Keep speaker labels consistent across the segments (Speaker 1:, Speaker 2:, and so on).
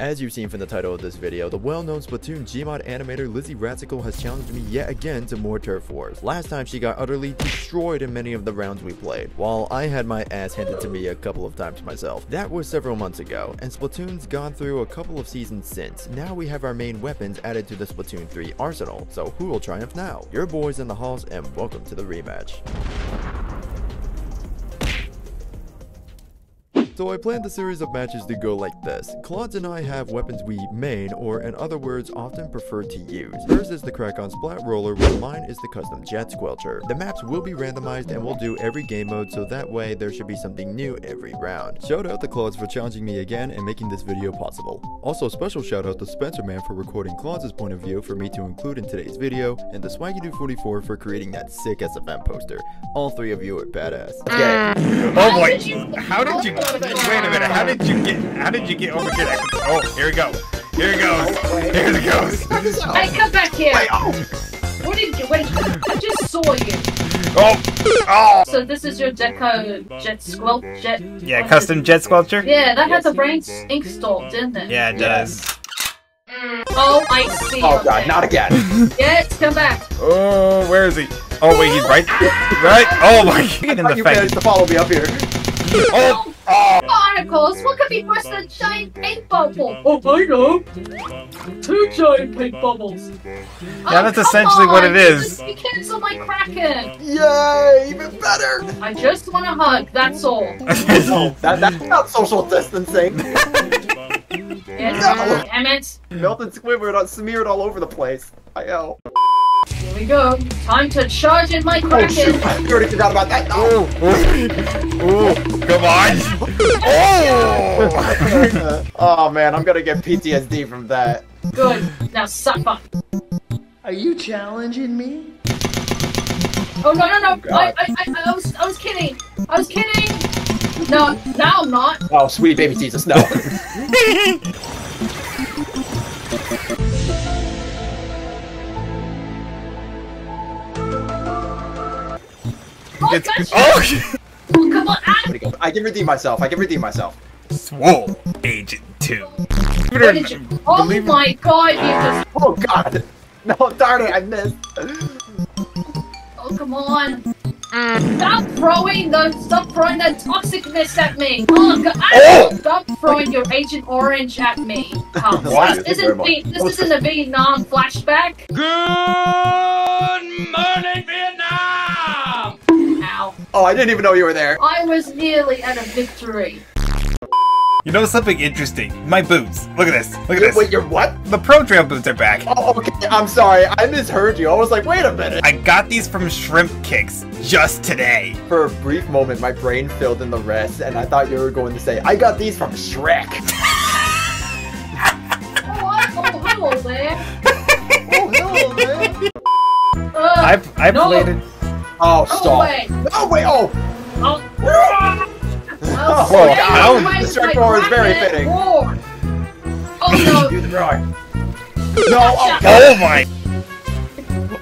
Speaker 1: As you've seen from the title of this video, the well-known Splatoon Gmod animator Lizzie Ratcicle has challenged me yet again to more turf wars. Last time she got utterly destroyed in many of the rounds we played, while I had my ass handed to me a couple of times myself. That was several months ago, and Splatoon's gone through a couple of seasons since. Now we have our main weapons added to the Splatoon 3 arsenal, so who will triumph now? Your boys in the halls and welcome to the rematch. So I planned the series of matches to go like this. Claude and I have weapons we main, or in other words, often prefer to use. Hers is the Krak-On Splat Roller, while mine is the custom Jet Squelcher. The maps will be randomized and we'll do every game mode, so that way there should be something new every round. Shout out to Clauds for challenging me again and making this video possible. Also special shout out to Spencer Man for recording Clauds' point of view for me to include in today's video, and the Swaggy44 for creating that sick SFM poster. All three of you are badass.
Speaker 2: Okay. Ah. Oh boy. How did you Wait a minute. How did you get? How did you get over here? Oh, here we go. Here it goes. Here it goes.
Speaker 3: Hey, come back here.
Speaker 2: Wait, oh.
Speaker 3: What did you? Wait, I just saw you.
Speaker 2: Oh. Oh.
Speaker 3: So this is your Deco Jet Squelch Jet.
Speaker 2: Yeah, custom jet squelcher.
Speaker 3: Yeah, that has a brain installed, didn't it?
Speaker 2: Yeah, it does.
Speaker 3: Oh, I see.
Speaker 4: Oh
Speaker 3: okay.
Speaker 4: god, not again.
Speaker 3: Yes, come back.
Speaker 2: Oh, where is he? Oh wait, he's right. Right. Oh my. Get in the
Speaker 4: you managed to follow me up here.
Speaker 2: Oh. Oh.
Speaker 3: Barnacles, what could be worse than a giant paint bubble? Oh, I know. Two giant paint bubbles.
Speaker 2: Oh, yeah, that's essentially what it is.
Speaker 3: You cancel my Kraken.
Speaker 4: Yay, even better.
Speaker 3: I just want a hug, that's all.
Speaker 4: Oh, that, that's not social distancing.
Speaker 3: Yes,
Speaker 4: No.
Speaker 3: damn it.
Speaker 4: Melted Squidward on smeared all over the place. I know.
Speaker 3: Here we go. Time to charge in my
Speaker 4: Oh shoot,
Speaker 3: Kraken.
Speaker 4: I already forgot about that. No.
Speaker 2: Oh, oh. Oh. Come on. Oh.
Speaker 4: oh, oh man, I'm gonna get PTSD from that.
Speaker 3: Good. Now suffer.
Speaker 5: Are you challenging me?
Speaker 3: Oh no no no! Oh,
Speaker 4: I,
Speaker 3: I, I, I was I was kidding. I was kidding. No, now I'm not.
Speaker 4: Oh sweet baby Jesus, no.
Speaker 2: It's, oh.
Speaker 3: Oh, come on! Ah,
Speaker 4: I can redeem myself. I can redeem myself.
Speaker 2: Swole. Agent two.
Speaker 3: what did you? Oh
Speaker 2: Believe-
Speaker 3: my God! You just.
Speaker 4: Oh god. No, darn it, I missed.
Speaker 3: Oh come on! Stop throwing the stop throwing the toxic mist at me! Oh, God.
Speaker 2: Oh!
Speaker 3: Stop throwing your Agent Orange at me! Oh,
Speaker 4: Why?
Speaker 3: this isn't
Speaker 4: much.
Speaker 3: Vi- this isn't a Vietnam flashback.
Speaker 2: Good
Speaker 4: Oh, I didn't even know you were there.
Speaker 3: I was nearly at a victory.
Speaker 2: You know something interesting? My boots. Look at this. Look at this.
Speaker 4: Wait, you're what?
Speaker 2: The Pro Trail boots are back.
Speaker 4: Oh, okay. I'm sorry. I misheard you. I was like, wait a minute.
Speaker 2: I got these from Shrimp Kicks just today.
Speaker 4: For a brief moment, my brain filled in the rest, and I thought you were going to say, I got these from Shrek.
Speaker 3: Oh, I, oh hello there.
Speaker 4: oh, hello, man.
Speaker 3: Uh,
Speaker 2: I've I've
Speaker 3: No.
Speaker 2: played it.
Speaker 4: Oh,
Speaker 3: oh
Speaker 4: stop.
Speaker 3: wait.
Speaker 4: No, wait, oh.
Speaker 3: Oh.
Speaker 4: Oh,
Speaker 2: Whoa,
Speaker 3: stay
Speaker 2: how-
Speaker 3: away
Speaker 4: This
Speaker 3: from
Speaker 4: Shrek
Speaker 3: my
Speaker 4: is very fitting.
Speaker 3: roar. Oh
Speaker 4: Do the roar. No,
Speaker 3: Gotcha.
Speaker 4: oh,
Speaker 2: oh, oh my!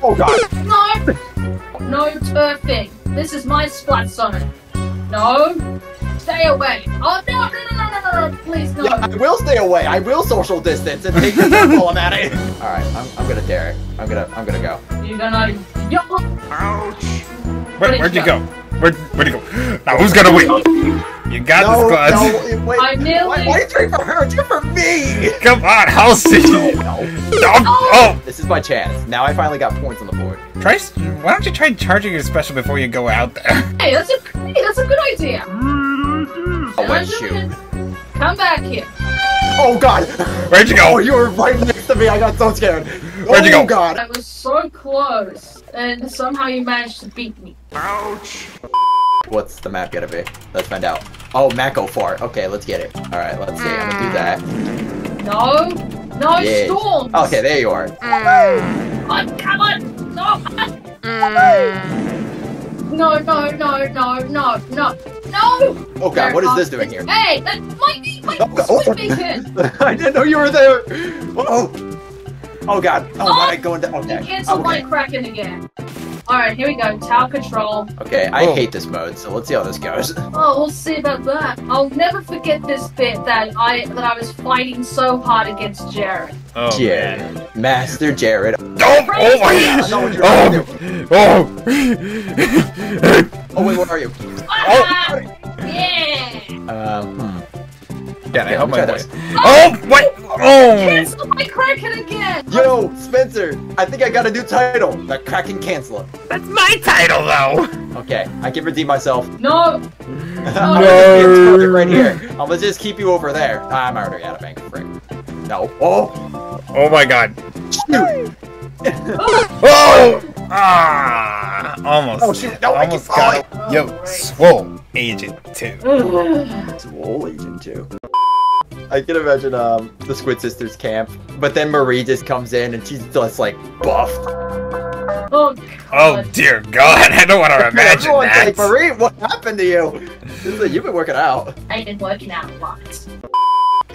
Speaker 4: oh god.
Speaker 3: no! No turfing. This is my splat zone. No. Stay away. Oh no no no no no no no! Please no.
Speaker 4: Yeah, I will stay away. I will social distance and take the while I'm at it. All right, I'm, I'm gonna dare it. I'm gonna I'm gonna go.
Speaker 3: You're gonna. Yo.
Speaker 2: Where, where'd you go? Where, where'd you go? Now who's gonna win? You got
Speaker 4: No,
Speaker 2: this, Claus.
Speaker 4: no, wait.
Speaker 3: I nearly-
Speaker 4: Why, why are you cheering for her? Cheer for me.
Speaker 2: Come on, I'll see.
Speaker 4: No.
Speaker 2: Oh, oh,
Speaker 4: This is my chance. Now I finally got points on the board.
Speaker 2: try. Why don't you try charging your special before you go out there?
Speaker 3: Hey, that's a hey, that's a good idea.
Speaker 4: Oh, wait, shoot.
Speaker 3: Come back here.
Speaker 4: Oh god.
Speaker 2: Where'd you go?
Speaker 4: Oh,
Speaker 2: go?
Speaker 4: you were right next to me. I got so scared.
Speaker 2: Where'd you
Speaker 4: oh,
Speaker 2: go?
Speaker 4: god.
Speaker 3: I was so close, and somehow you managed to beat me. Ouch!
Speaker 4: What's the map gonna be? Let's find out. Oh, Mako Fart. Okay, let's get it. All right, let's see. I'm gonna do that.
Speaker 3: No. No
Speaker 4: Yeah.
Speaker 3: storms.
Speaker 4: Okay, there you are.
Speaker 3: Oh, come on! Mm. No! No, no, no, no, no, no, no!
Speaker 4: Oh god, what is this doing here?
Speaker 3: Hey, that might be my
Speaker 4: Oh, God. Oh.
Speaker 3: bacon!
Speaker 4: I didn't know you were there. Oh. Oh god. Oh,
Speaker 3: Oh.
Speaker 4: why am I going down? Okay.
Speaker 3: Cancel my
Speaker 4: Okay.
Speaker 3: kraken again. Alright, here we go. Tower control.
Speaker 4: Okay, I
Speaker 2: Oh.
Speaker 4: hate this mode, so let's see how this goes.
Speaker 3: Oh, we'll see about that. I'll never forget this bit that I that I was fighting so hard against Jared.
Speaker 2: Oh, man.
Speaker 4: Jared. Master Jared.
Speaker 2: Oh, oh my
Speaker 4: I know what
Speaker 2: gosh. Oh, oh.
Speaker 4: Oh, wait, where are you?
Speaker 3: Ah, yeah.
Speaker 4: Um, hmm.
Speaker 2: Yeah, I
Speaker 4: Yeah,
Speaker 2: hope my
Speaker 4: try
Speaker 2: voice. Oh, what? Oh.
Speaker 3: Cancel my Kraken again.
Speaker 4: Yo, Spencer, I think I got a new title. The Kraken Canceler.
Speaker 2: That's my title, though.
Speaker 4: Okay, I can redeem myself.
Speaker 3: No.
Speaker 4: I'm gonna just be a target right here. I'm gonna just keep you over there. Ah, I'm already out of bank. Frick. No. Oh!
Speaker 2: Oh my god.
Speaker 4: Shoot!
Speaker 2: Oh! Ah! Almost.
Speaker 4: Oh, shoot. No, I
Speaker 2: almost
Speaker 4: keep
Speaker 2: got it. Yo, Swole Agent 2.
Speaker 4: Swole Agent 2. I can imagine um the Squid Sisters camp, but then Marie just comes in and she's just like buffed.
Speaker 3: Oh,
Speaker 2: Oh dear god, I don't want to imagine that.
Speaker 4: like, Marie, what happened to you? This is like, You've been working out.
Speaker 3: I've been working out a lot.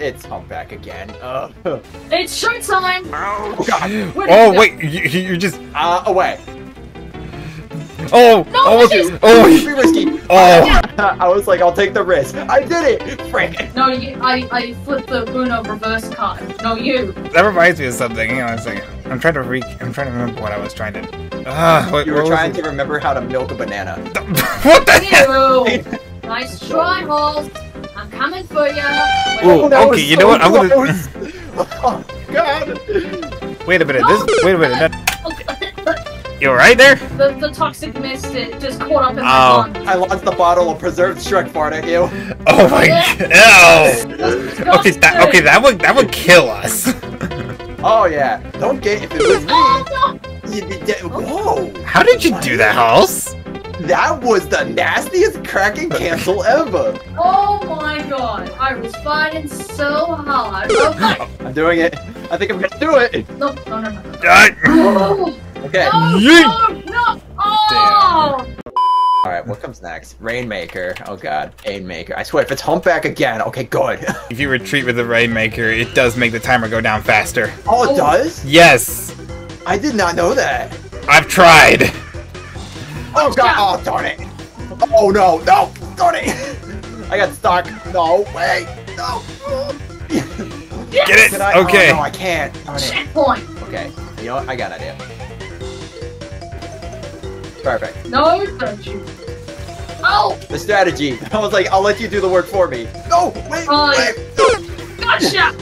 Speaker 4: It's humpback again. Uh,
Speaker 3: It's showtime.
Speaker 4: oh god.
Speaker 3: Where
Speaker 2: Oh
Speaker 3: you
Speaker 2: wait, you, you- you're just.
Speaker 4: Uh, away.
Speaker 2: Oh,
Speaker 3: No,
Speaker 2: almost.
Speaker 3: please.
Speaker 2: Oh,
Speaker 4: Be risky.
Speaker 2: oh.
Speaker 4: I was like, I'll take the risk. I did it. Frank.
Speaker 3: No, you, I, I flipped the Uno reverse card. No, you.
Speaker 2: That reminds me of something. Hang on a second. I'm trying to re. I'm trying to remember what I was trying to. Ah, what,
Speaker 4: You were
Speaker 2: what
Speaker 4: trying to remember how to milk a banana.
Speaker 2: what the hell?
Speaker 3: You. nice try, Halls. I'm coming for you.
Speaker 2: Ooh,
Speaker 4: that
Speaker 2: okay,
Speaker 4: was
Speaker 2: you know what? I'm gonna-
Speaker 4: oh, God.
Speaker 2: Wait a minute. This. Wait a minute. That,
Speaker 3: Okay.
Speaker 2: you alright there?
Speaker 3: The, the toxic mist it just caught up in
Speaker 2: Oh.
Speaker 3: my tongue.
Speaker 4: I launched the bottle of preserved Shrek fart at you.
Speaker 2: Oh my god.
Speaker 3: Oh.
Speaker 2: Ew. Okay, that okay, that would that would kill us.
Speaker 4: Oh, yeah. Don't get if it was me.
Speaker 3: Oh, no.
Speaker 4: You'd be dead. Whoa.
Speaker 2: How did you do that, Halls?
Speaker 4: That was the nastiest Kraken cancel ever.
Speaker 3: oh my god. I was fighting so hard. Okay.
Speaker 4: I'm doing it. I think I'm gonna do it.
Speaker 3: No, no, no, no. no. Oh,
Speaker 4: Okay.
Speaker 3: no,
Speaker 2: Yeet.
Speaker 3: no, no. Oh.
Speaker 4: All right. What comes next? Rainmaker. Oh God. Rainmaker. I swear, if it's humpback again, okay, good.
Speaker 2: If you retreat with the Rainmaker, it does make the timer go down faster.
Speaker 4: Oh, it does?
Speaker 2: Yes,
Speaker 4: I did not know that.
Speaker 2: I've tried.
Speaker 4: Oh God. Oh darn it. Oh no. No. Darn it. I got stuck. No. Wait. No.
Speaker 2: Get it?
Speaker 4: Can I?
Speaker 2: Oh, okay.
Speaker 4: Oh, no, I can't. Darn it.
Speaker 3: Checkpoint.
Speaker 4: Okay. You know what? I got an idea. Perfect.
Speaker 3: No, don't you. Oh,
Speaker 4: The strategy. I was like, I'll let you do the work for me. No. Wait.
Speaker 3: Oh,
Speaker 4: wait.
Speaker 3: gotcha.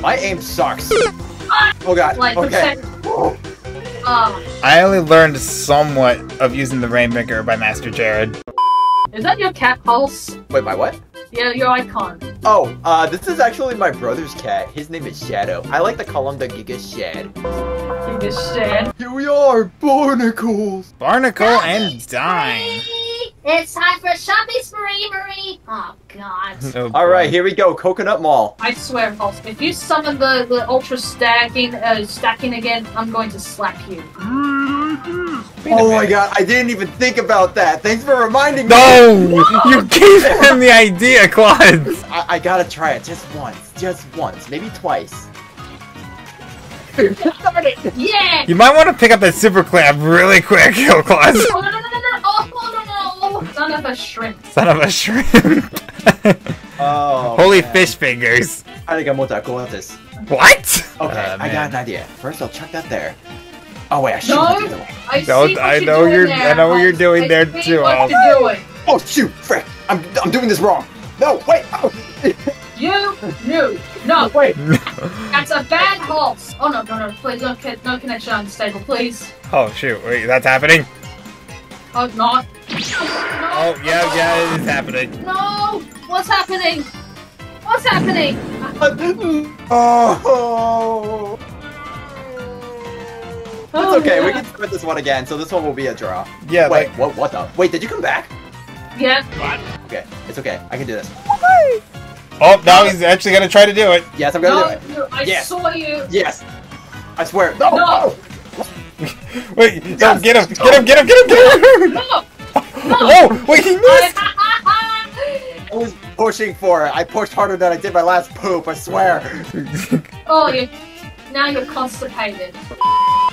Speaker 4: My aim sucks. Oh God.
Speaker 3: Like,
Speaker 4: Okay.
Speaker 3: okay. Uh,
Speaker 2: I only learned somewhat of using the Rainmaker by Master Jared.
Speaker 3: is that your cat pulse?
Speaker 4: Wait. My what?
Speaker 3: Yeah, your icon.
Speaker 4: Oh, uh, this is actually my brother's cat. His name is Shadow. I like to call him the Giga Shed.
Speaker 3: You just said.
Speaker 4: Here we are, barnacles.
Speaker 2: Barnacle and Dime.
Speaker 3: It's time for a shopping spree, Marie. Oh God.
Speaker 2: Oh,
Speaker 4: All right, here we go. Coconut Mall.
Speaker 3: I swear, Pulse, if you summon the, the ultra stacking uh, stacking again, I'm going to slap you.
Speaker 4: Oh my. God, I didn't even think about that. Thanks for reminding me.
Speaker 2: No! You gave him the idea, Claude!
Speaker 4: I, I gotta try it just once, just once, maybe twice.
Speaker 3: Yeah!
Speaker 2: You might want to pick up that super clamp really quick, Claude.
Speaker 3: Oh, no, no, no, no, no! Oh, no, no! Son of a shrimp.
Speaker 2: Son of a shrimp.
Speaker 4: Oh.
Speaker 2: Holy
Speaker 4: man.
Speaker 2: fish fingers.
Speaker 4: I think I'm gonna go with this.
Speaker 2: What?
Speaker 4: Okay,
Speaker 2: Uh,
Speaker 4: I got an idea. First, I'll chuck that there. Oh wait, I should
Speaker 3: No.
Speaker 4: do the.
Speaker 3: I
Speaker 2: Don't- I know you're-
Speaker 3: there,
Speaker 2: I know what you're doing
Speaker 3: I
Speaker 2: there too,
Speaker 3: What
Speaker 2: Pulse.
Speaker 3: you're doing.
Speaker 4: Oh shoot, frick! I'm I'm doing this wrong. No, wait. Oh.
Speaker 3: You knew. No,
Speaker 4: Wait.
Speaker 3: that's a bad pulse. Oh no, no, no! Please, no, con- no connection unstable, please.
Speaker 2: Oh shoot, wait, that's happening?
Speaker 3: Oh, not. No.
Speaker 2: Oh, yeah, yeah, it is happening.
Speaker 3: No! What's happening? What's happening?
Speaker 4: Oh. It's
Speaker 3: Oh,
Speaker 4: okay. We can start this one again. So this one will be a draw.
Speaker 2: Yeah,
Speaker 4: Wait,
Speaker 2: like,
Speaker 4: what? What the? Wait, did you come back?
Speaker 3: Yeah.
Speaker 4: Okay, it's okay. I can do this.
Speaker 2: oh, now he's actually gonna try to do it.
Speaker 4: Yes, I'm gonna
Speaker 3: No,
Speaker 4: do it.
Speaker 3: you- I
Speaker 4: Yes.
Speaker 3: saw you.
Speaker 4: Yes. I swear. No.
Speaker 3: No.
Speaker 4: Oh.
Speaker 2: Wait, no,
Speaker 4: Yes.
Speaker 2: get him, get him, get him, get him, get him!
Speaker 3: No.
Speaker 2: Oh, wait, he missed!
Speaker 4: I was pushing for it. I pushed harder than I did my last poop. I swear.
Speaker 3: oh, you. now you're constipated.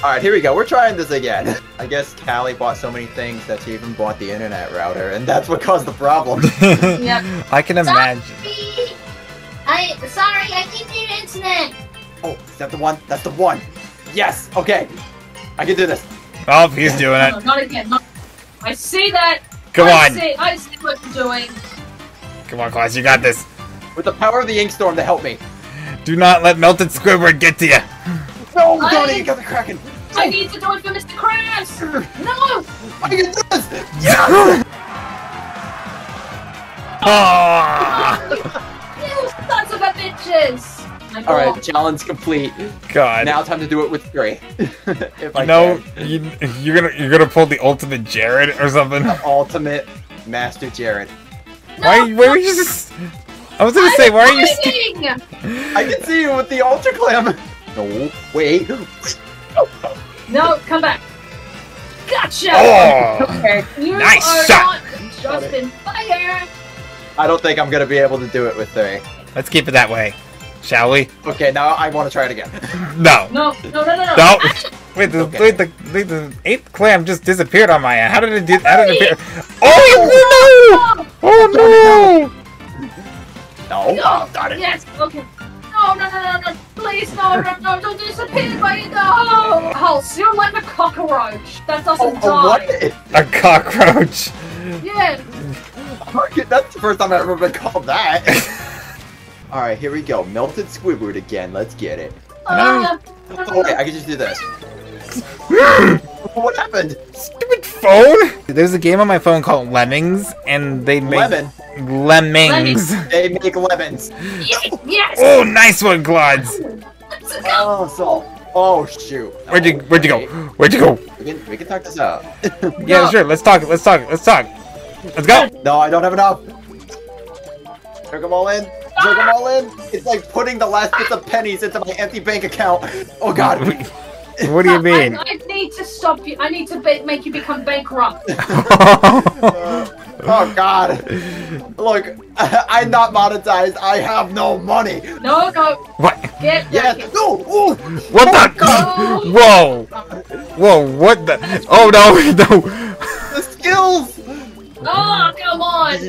Speaker 4: Alright, here we go. We're trying this again. I guess Callie bought so many things that she even bought the internet router, and that's what caused the problem.
Speaker 3: Yep.
Speaker 2: I can imagine.
Speaker 3: Sorry. I sorry, I need the internet.
Speaker 4: oh, is that the one? That's the one! Yes! Okay! I can do this.
Speaker 2: Oh, he's doing
Speaker 3: No,
Speaker 2: it.
Speaker 3: not again. Not... I see that.
Speaker 2: Come
Speaker 3: I
Speaker 2: on.
Speaker 3: See, I see what you're doing.
Speaker 2: Come on, Claus, you got this.
Speaker 4: With the power of the ink storm to help me.
Speaker 2: Do not let melted Squidward get to you.
Speaker 4: No,
Speaker 3: I-
Speaker 4: don't eat the Kraken!
Speaker 3: I need to do it for Mr. Krabs. No.
Speaker 4: I can do this! Yeah!
Speaker 2: Ah,
Speaker 3: You sons of a bitches. My
Speaker 4: Alright, challenge complete.
Speaker 2: God.
Speaker 4: Now time to do it with three. if I
Speaker 2: you know,
Speaker 4: can.
Speaker 2: you, you're gonna you're gonna pull the ultimate Jared or something.
Speaker 4: Ultimate Master Jared.
Speaker 2: Why? Why are you just? I was gonna say, why are you? st-
Speaker 3: fighting.
Speaker 4: I can see you with the Ultra Clam! No, wait.
Speaker 3: No, come back. Gotcha.
Speaker 2: Oh,
Speaker 3: Okay. You
Speaker 2: Nice
Speaker 3: are
Speaker 2: shot.
Speaker 3: not just in fire.
Speaker 4: I don't think I'm gonna be able to do it with three.
Speaker 2: let's keep it that way, shall we?
Speaker 4: Okay, now I want to try it again.
Speaker 2: No.
Speaker 3: No, no, no, no, no.
Speaker 2: No. Wait, the,
Speaker 4: Okay.
Speaker 2: wait, the, wait, the eighth clam just disappeared on my end. How did it do? How did it appear? Oh no! Oh
Speaker 4: No,
Speaker 3: No.
Speaker 4: oh, got it.
Speaker 3: Yes. Okay. No, no, no, no, no. Please, no, no, no. Don't disappear, buddy. No. Oh, Hulse, you're like a cockroach that
Speaker 4: Oh,
Speaker 3: doesn't
Speaker 4: oh, what?
Speaker 3: die.
Speaker 2: no! A cockroach.
Speaker 3: Yeah.
Speaker 4: That's the first time I've ever been called that. Alright, here we go. Melted Squidward again. Let's get it.
Speaker 3: Uh,
Speaker 4: Okay, I can just do this. what happened?
Speaker 2: Stupid phone. There's a game on my phone called Lemmings, and they make
Speaker 4: Lemon.
Speaker 2: Lemmings.
Speaker 4: They make lemons.
Speaker 3: yes. yes.
Speaker 2: Oh, nice one, Glods.
Speaker 4: Oh, so. Oh, shoot.
Speaker 2: Where'd you Where'd you go? Where'd you go?
Speaker 4: We can, we can talk this out.
Speaker 2: Yeah,
Speaker 3: No.
Speaker 2: sure. Let's talk. Let's talk. Let's talk. Let's go.
Speaker 4: no, I don't have enough. Jerk them all in. Jerk them all in. It's like putting the last bits of pennies into my empty bank account. Oh, God.
Speaker 2: What do you mean?
Speaker 3: I, I need to stop you. I need to ba- make you become bankrupt.
Speaker 4: Oh God! Look, I'm not monetized. I have no money.
Speaker 3: No, no.
Speaker 2: what?
Speaker 3: Get
Speaker 4: Yes.
Speaker 3: back.
Speaker 4: No. Ooh.
Speaker 2: What the?
Speaker 3: Oh.
Speaker 2: Whoa! Whoa! What the? Oh no! No!
Speaker 4: The skills.
Speaker 3: Oh, come on.
Speaker 4: okay,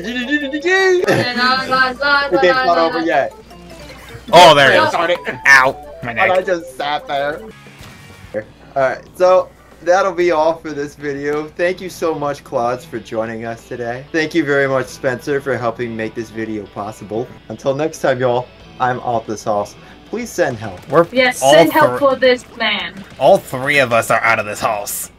Speaker 4: it's not over yet.
Speaker 2: Oh, there it is.
Speaker 4: Darn it.
Speaker 2: Ow! My
Speaker 4: And I just sat there. Alright, so that'll be all for this video. Thank you so much, Clauds, for joining us today. Thank you very much, Spencer, for helping make this video possible. Until next time, y'all, I'm Altus Sauce. Please send help.
Speaker 2: We're
Speaker 3: Yes, send help for this man.
Speaker 2: all three of us are out of this house.